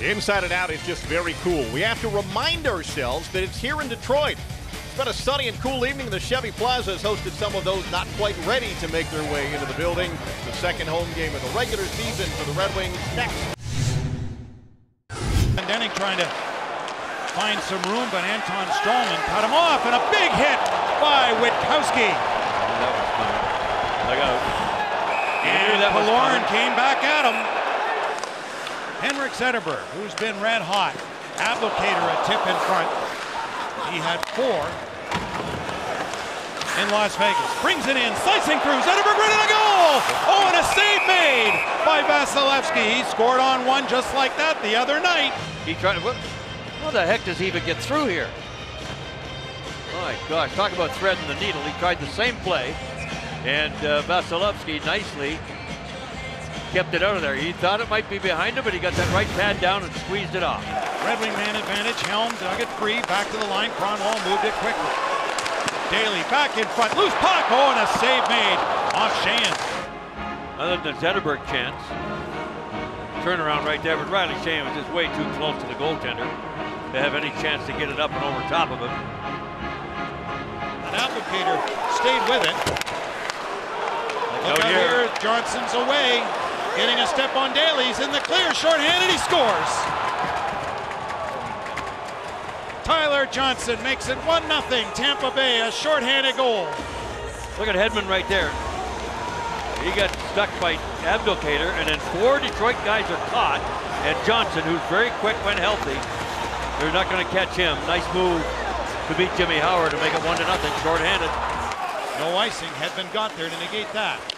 Inside and out is just very cool. We have to remind ourselves that it's here in Detroit. It's been a sunny and cool evening. The Chevy Plaza has hosted some of those not quite ready to make their way into the building. The second home game of the regular season for the Red Wings next. Denning trying to find some room, but Anton Stralman cut him off, and a big hit by Witkowski. That was coming. Look out. And that was Killorn coming. came back at him. Henrik Zetterberg, who's been red hot. Abdelkader a tip in front. He had four in Las Vegas. Brings it in, slicing through. Zetterberg ready to go! Oh, and a save made by Vasilevsky. He scored on one just like that the other night. He tried. What? How the heck does he even get through here? My gosh, talk about threading the needle. He tried the same play, and uh, Vasilevsky nicely kept it out of there. He thought it might be behind him, but he got that right pad down and squeezed it off. Red Wing man advantage. Helm dug it free. Back to the line. Kronwall moved it quickly. Daley back in front. Loose puck. Oh, and a save made off Sheahan. Other than the Zetterberg chance, turnaround right there, but Riley Sheahan was just way too close to the goaltender to have any chance to get it up and over top of him. And Abdelkader stayed with it. Look out out here. here. Johnson's away. Getting a step on Daley. He's in the clear. Shorthanded. He scores. Tyler Johnson makes it 1 0. Tampa Bay, a shorthanded goal. Look at Hedman right there. He got stuck by Abdelkader, and then four Detroit guys are caught. And Johnson, who's very quick when healthy, they're not going to catch him. Nice move to beat Jimmy Howard to make it one to nothing, shorthanded. No icing. Hedman got there to negate that.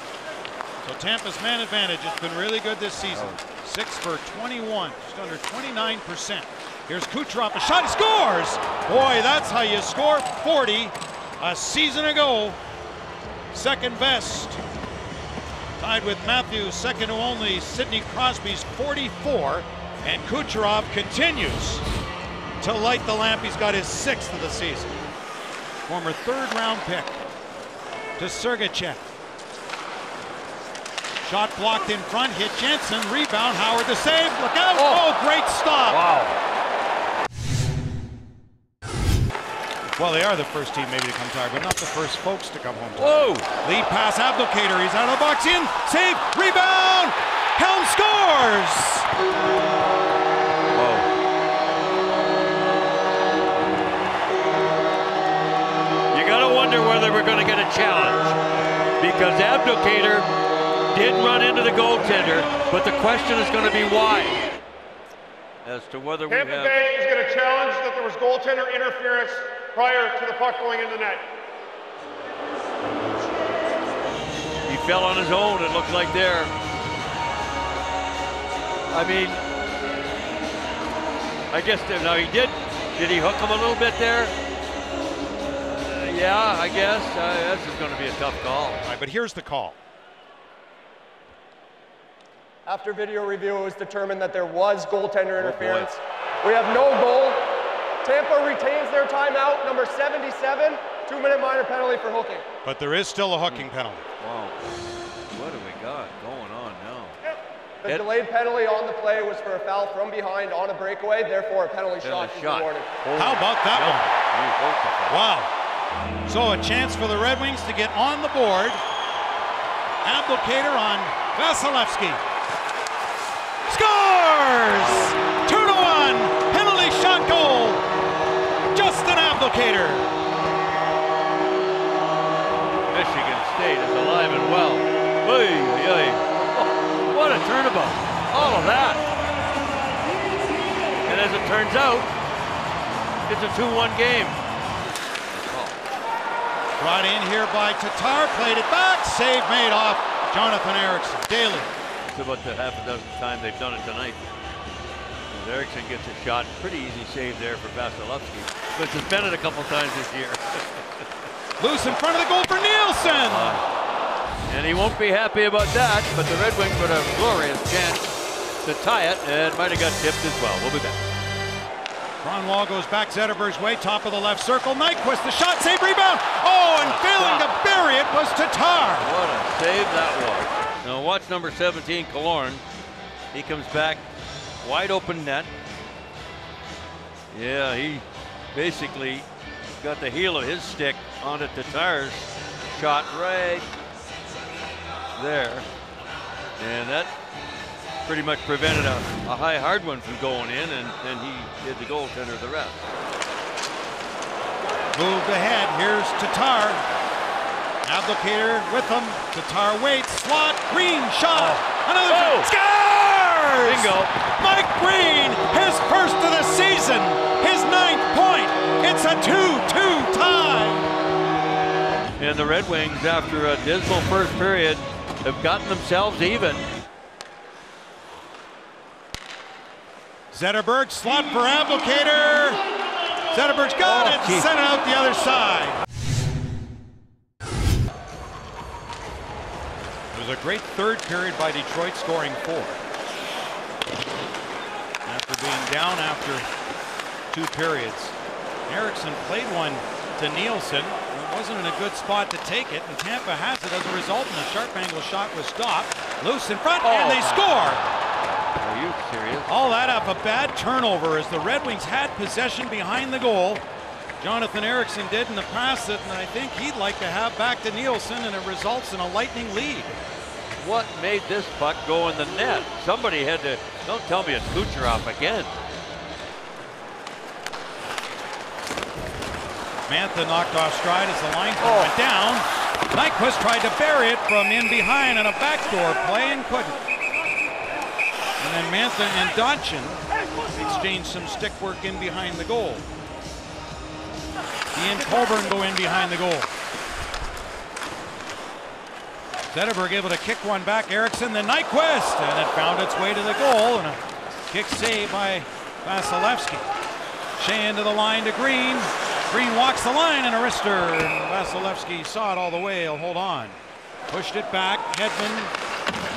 So Tampa's man advantage has been really good this season. Six for 21, just under 29%. Here's Kucherov, a shot, he scores! Boy, that's how you score 40 a season ago. Second best. Tied with Matthews, second to only Sidney Crosby's 44. And Kucherov continues to light the lamp. He's got his sixth of the season. Former third round pick to Sergachev. Shot blocked in front, hit Jensen, rebound, Howard the save, look out! Oh. Oh, great stop! Wow. Well, they are the first team maybe to come tired, but not the first folks to come home tired. Whoa. Lead pass, Abdelkader, he's out of the box, in, save, rebound, Helm scores! Whoa. You got to wonder whether we're going to get a challenge because Abdelkader did run into the goaltender, but the question is going to be why. As to whether we Tampa have. Bay is going to challenge that there was goaltender interference prior to the puck going in the net. He fell on his own, it looked like there. I mean, I guess now he did. Did he hook him a little bit there? Uh, yeah, I guess. Uh, this is going to be a tough call. All right, but here's the call. After video review, it was determined that there was goaltender boy. interference. we have no goal. Tampa retains their timeout, number 77, two-minute minor penalty for hooking. But there is still a hooking penalty. Wow. What do we got going on now? The It- delayed penalty on the play was for a foul from behind on a breakaway, therefore a penalty Penalty shot is shot. awarded. How about that one? one? Wow. So a chance for the Red Wings to get on the board. Abdelkader on Vasilevsky. Michigan State is alive and well. Oy, oy, oy. Oh, what a turnabout. All of that. And as it turns out, it's a 2-1 game. Brought in here by Tatar. Played it back. Save made off Jonathan Ericsson. Daley. It's about the half a dozen times they've done it tonight. As Ericsson gets a shot, pretty easy save there for Vasilevsky. But it's been it a couple times this year. Loose in front of the goal for Nielsen. Uh, and he won't be happy about that, but the Red Wings with a glorious chance to tie it and might have got tipped as well. We'll be back. Kronwall goes back Zetterberg's way, top of the left circle. Nyquist, the shot, save, rebound. Oh, and failing to bury it was Tatar. What a save that was. Now watch number 17, Killorn. He comes back wide open net. Yeah, he basically got the heel of his stick onto Tatar's shot right there. And that pretty much prevented a, a high hard one from going in, and, and he did the goaltender the rest. Moved ahead. Here's Tatar. Abdelkader with him. Tatar waits. Slot. Green shot. Oh. Another Oh. Scores. Bingo. Mike Green, his first of the season, his ninth point. It's a 2-2 tie. And the Red Wings, after a dismal first period, have gotten themselves even. Zetterberg slot for Abdelkader. Zetterberg's got Oh, it. gee. Sent it out the other side. It was a great third period by Detroit, scoring four. After being down after two periods, Ericsson played one to Nielsen. It wasn't in a good spot to take it, and Tampa has it as a result. And the sharp angle shot was stopped. Loose in front, and they Oh. score. Are you serious? All that off a bad turnover as the Red Wings had possession behind the goal. Jonathan Ericsson did in the pass it, and I think he'd like to have back to Nielsen, and it results in a lightning lead. What made this puck go in the net? Somebody had to. Don't tell me it's Kucherov again. Mantha knocked off stride as the line Oh. went down. Nyquist tried to bury it from in behind on a backdoor play and couldn't. And then Mantha and Dotchin exchanged some stick work in behind the goal. He and Coburn go in behind the goal. Zetterberg able to kick one back. Ericsson, then Nyquist, and it found its way to the goal, and a kick save by Vasilevsky. Shea into the line to Green. Green walks the line and a wrister. And Vasilevsky saw it all the way. He'll hold on. Pushed it back. Hedman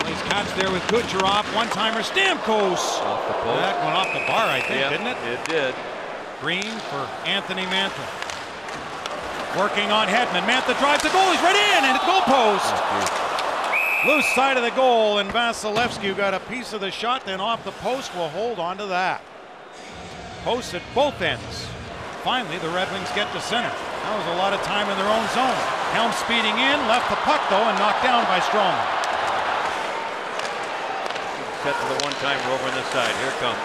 plays catch there with Kucherov. One timer. Stamkos. Off the post. That went off the bar, I think, Yeah, didn't it? It did. Green for Anthony Mantha. Working on Hedman. Mantha drives the goal. He's right in and it's goal post. Loose side of the goal, and Vasilevsky got a piece of the shot, then off the post will hold on to that. Posts at both ends. Finally, the Red Wings get to center. That was a lot of time in their own zone. Helm speeding in, left the puck though, and knocked down by Strong. Set to the one-timer over on this side. Here it comes.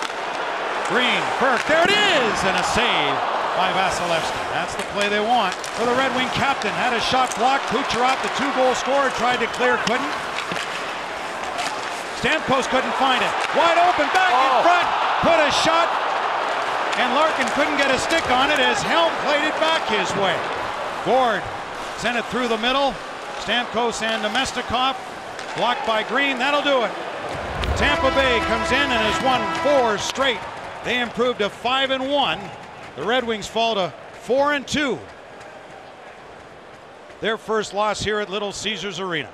Green, Burke, there it is, and a save by Vasilevsky. That's the play they want. For the Red Wing captain, had a shot blocked. Kucherov, the two-goal scorer, tried to clear, couldn't. Stamkos couldn't find it. Wide open, back in Oh. front, put a shot, and Larkin couldn't get a stick on it as Helm played it back his way. Gourde sent it through the middle. Stamkos and Namestnikov blocked by Green. That'll do it. Tampa Bay comes in and has won four straight. They improved to five and one. The Red Wings fall to four and two. Their first loss here at Little Caesars Arena.